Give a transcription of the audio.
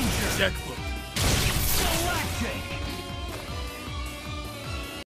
danger! Checkbook.